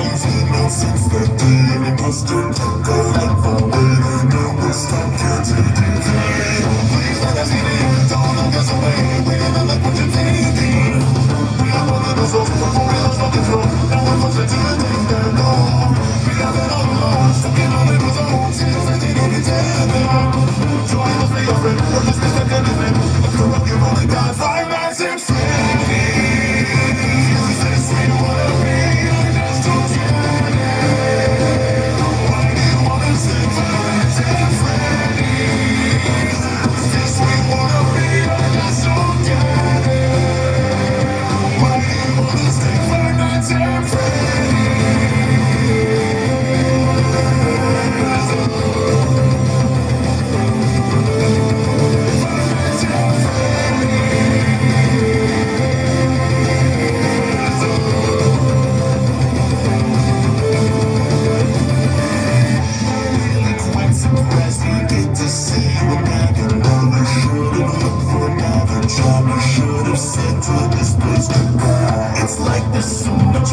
things you know since that day an imposter took all up for and Now it's time, can't take decay.